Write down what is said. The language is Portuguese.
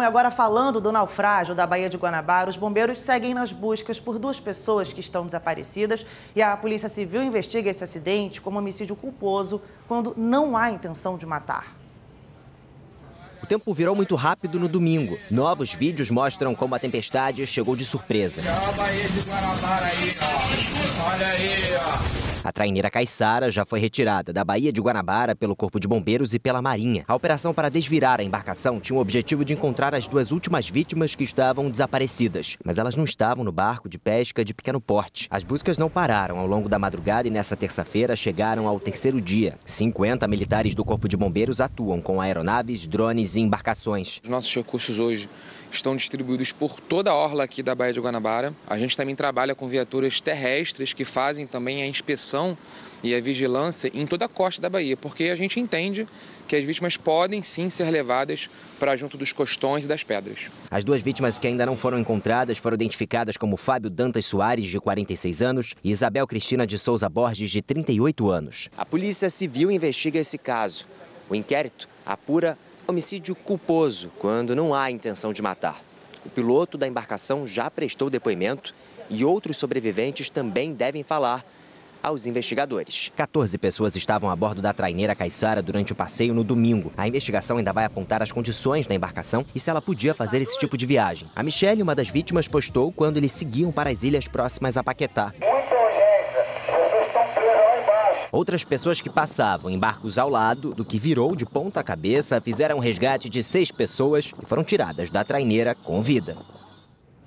Agora falando do naufrágio da Baía de Guanabara, os bombeiros seguem nas buscas por duas pessoas que estão desaparecidas e a Polícia Civil investiga esse acidente como homicídio culposo quando não há intenção de matar. O tempo virou muito rápido no domingo. Novos vídeos mostram como a tempestade chegou de surpresa. Olha a Baía de Guanabara aí, ó. Olha aí, ó. A traineira Caiçara já foi retirada da Baía de Guanabara pelo Corpo de Bombeiros e pela Marinha. A operação para desvirar a embarcação tinha o objetivo de encontrar as duas últimas vítimas que estavam desaparecidas, mas elas não estavam no barco de pesca de pequeno porte. As buscas não pararam ao longo da madrugada e nessa terça-feira chegaram ao terceiro dia. 50 militares do Corpo de Bombeiros atuam com aeronaves, drones e embarcações. Os nossos recursos hoje estão distribuídos por toda a orla aqui da Baía de Guanabara. A gente também trabalha com viaturas terrestres que fazem também a inspeção e a vigilância em toda a costa da Bahia, porque a gente entende que as vítimas podem sim ser levadas para junto dos costões e das pedras. As duas vítimas que ainda não foram encontradas foram identificadas como Fábio Dantas Soares, de 46 anos, e Isabel Cristina de Souza Borges, de 38 anos. A Polícia Civil investiga esse caso. O inquérito apura homicídio culposo, quando não há intenção de matar. O piloto da embarcação já prestou depoimento e outros sobreviventes também devem falar aos investigadores. 14 pessoas estavam a bordo da traineira Caiçara durante o passeio no domingo. A investigação ainda vai apontar as condições da embarcação e se ela podia fazer esse tipo de viagem. A Michelle, uma das vítimas, postou quando eles seguiam para as ilhas próximas a Paquetá. Outras pessoas que passavam em barcos ao lado do que virou de ponta cabeça fizeram um resgate de seis pessoas que foram tiradas da traineira com vida.